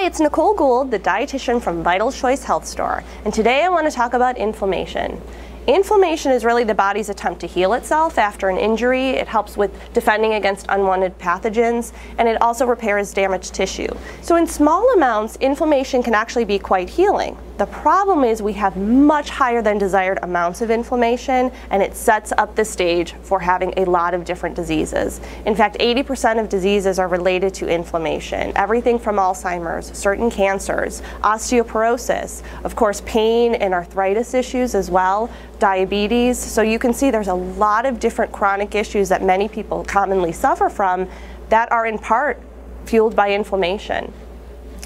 Hi, it's Nicole Gould, the dietitian from Vital Choice Health Store, and today I want to talk about inflammation. Inflammation is really the body's attempt to heal itself after an injury. It helps with defending against unwanted pathogens, and it also repairs damaged tissue. So in small amounts, inflammation can actually be quite healing. The problem is we have much higher than desired amounts of inflammation, and it sets up the stage for having a lot of different diseases. In fact, 80% of diseases are related to inflammation. Everything from Alzheimer's, certain cancers, osteoporosis, of course, pain and arthritis issues as well, diabetes. So you can see there's a lot of different chronic issues that many people commonly suffer from that are in part fueled by inflammation.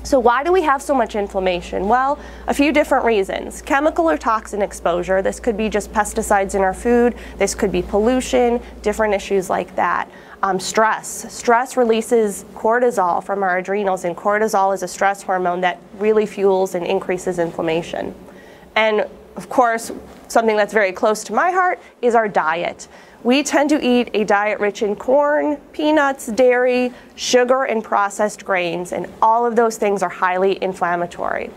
So why do we have so much inflammation? Well, a few different reasons. Chemical or toxin exposure, this could be just pesticides in our food, this could be pollution, different issues like that. Um, stress. Stress releases cortisol from our adrenals, and cortisol is a stress hormone that really fuels and increases inflammation. And of course, something that's very close to my heart is our diet. We tend to eat a diet rich in corn, peanuts, dairy, sugar, and processed grains, and all of those things are highly inflammatory.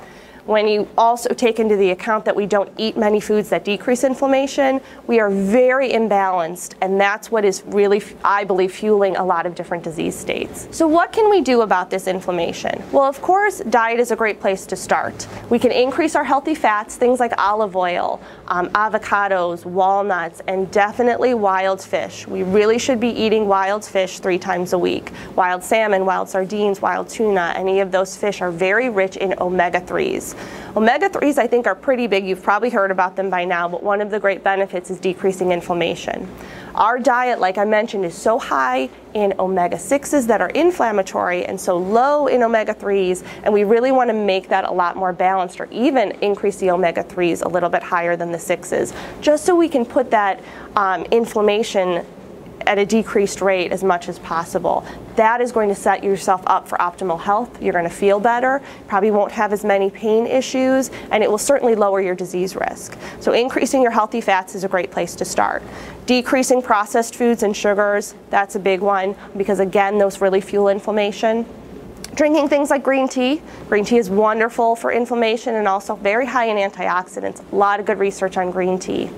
When you also take into the account that we don't eat many foods that decrease inflammation, we are very imbalanced, and that's what is really, I believe, fueling a lot of different disease states. So what can we do about this inflammation? Well, of course, diet is a great place to start. We can increase our healthy fats, things like olive oil, um, avocados, walnuts, and definitely wild fish. We really should be eating wild fish three times a week. Wild salmon, wild sardines, wild tuna, any of those fish are very rich in omega-3s. Omega-3s I think are pretty big. You've probably heard about them by now, but one of the great benefits is decreasing inflammation. Our diet, like I mentioned, is so high in omega-6s that are inflammatory and so low in omega-3s, and we really want to make that a lot more balanced or even increase the omega-3s a little bit higher than the 6s, just so we can put that um, inflammation at a decreased rate as much as possible. That is going to set yourself up for optimal health. You're going to feel better, probably won't have as many pain issues, and it will certainly lower your disease risk. So increasing your healthy fats is a great place to start. Decreasing processed foods and sugars, that's a big one because again, those really fuel inflammation. Drinking things like green tea. Green tea is wonderful for inflammation and also very high in antioxidants. A lot of good research on green tea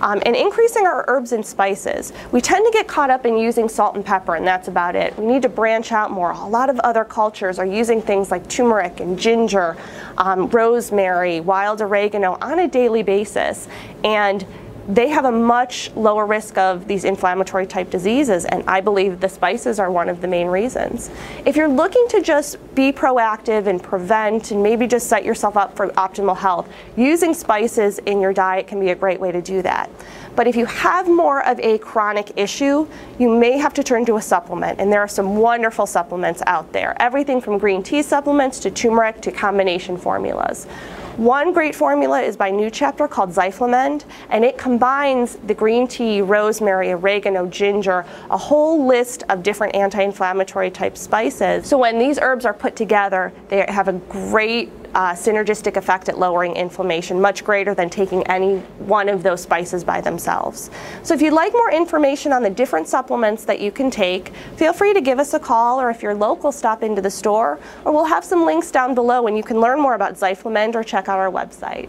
um, and increasing our herbs and spices. We tend to get caught up in using salt and pepper, and that's about it. We need to branch out more. A lot of other cultures are using things like turmeric and ginger, um, rosemary, wild oregano on a daily basis. And they have a much lower risk of these inflammatory type diseases, and I believe the spices are one of the main reasons. If you're looking to just be proactive and prevent and maybe just set yourself up for optimal health, using spices in your diet can be a great way to do that. But if you have more of a chronic issue, you may have to turn to a supplement, and there are some wonderful supplements out there. Everything from green tea supplements to turmeric to combination formulas. One great formula is by New Chapter called Zyflamend, and it combines the green tea, rosemary, oregano, ginger, a whole list of different anti-inflammatory type spices. So when these herbs are put together, they have a great uh, synergistic effect at lowering inflammation, much greater than taking any one of those spices by themselves. So if you'd like more information on the different supplements that you can take, feel free to give us a call or if you're local, stop into the store, or we'll have some links down below and you can learn more about Zyflamend or check out our website.